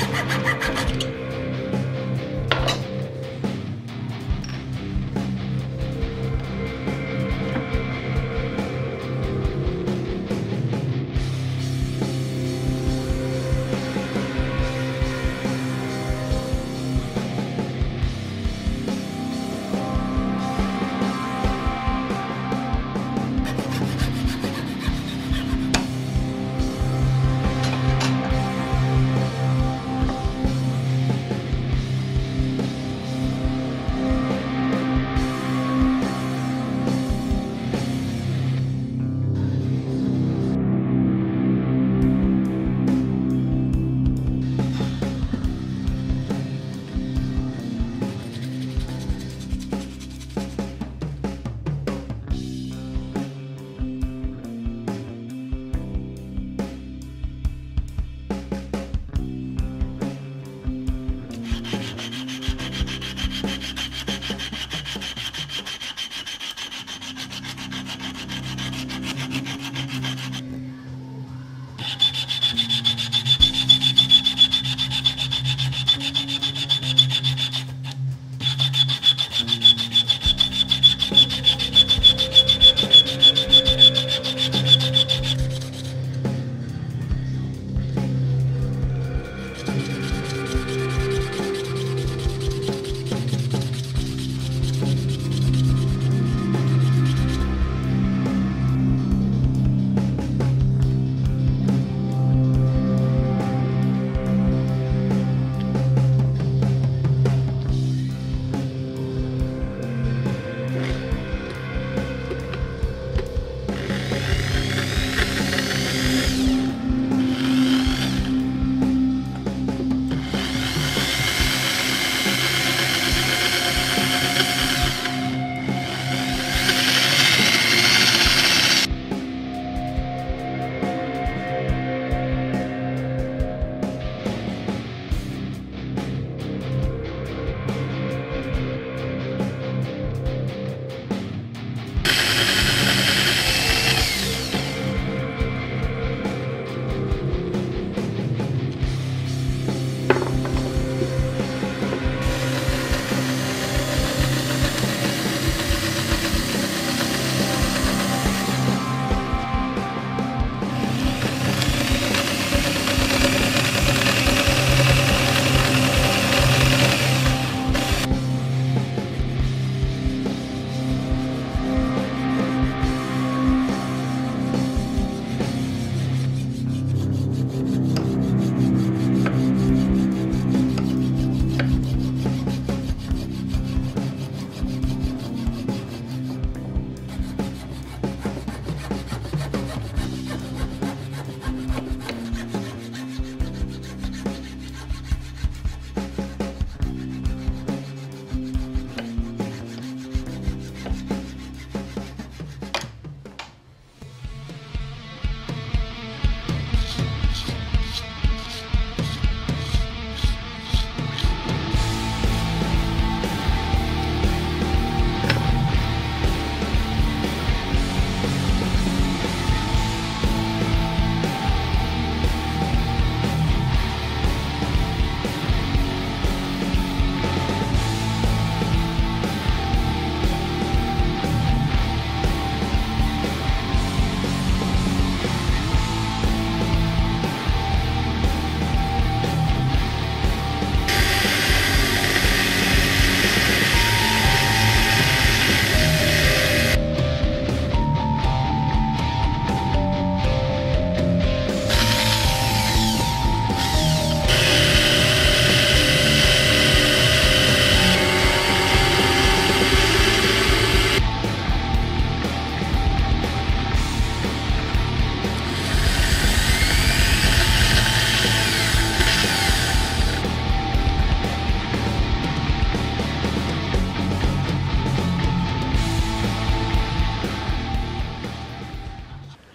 Thank you.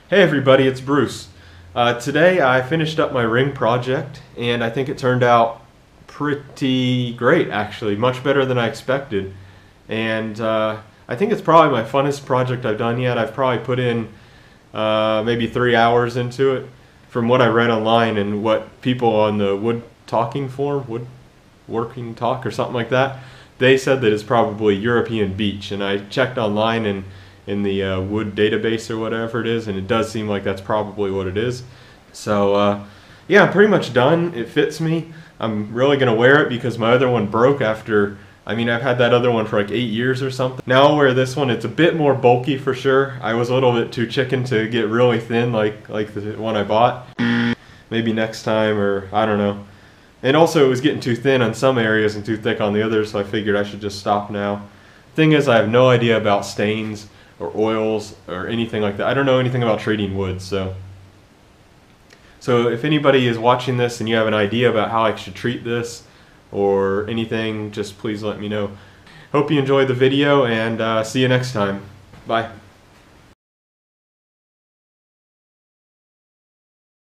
Hey everybody, it's Bruce. Uh, today I finished up my ring project and I think it turned out pretty great actually, much better than I expected. And uh, I think it's probably my funnest project I've done yet. I've probably put in uh, maybe three hours into it from what I read online and what people on the wood talking forum, wood working talk or something like that, they said that it's probably European beech And I checked online and in the uh, wood database or whatever it is, and it does seem like that's probably what it is. So uh, yeah, I'm pretty much done. It fits me. I'm really gonna wear it because my other one broke after. I mean, I've had that other one for like eight years or something. Now I'll wear this one. It's a bit more bulky for sure. I was a little bit too chicken to get really thin like like the one I bought. Maybe next time, or I don't know. And also, it was getting too thin on some areas and too thick on the others, so I figured I should just stop now. Thing is, I have no idea about stains or oils or anything like that. I don't know anything about trading wood, so. So if anybody is watching this and you have an idea about how I should treat this or anything, just please let me know. Hope you enjoyed the video and uh, see you next time. Bye.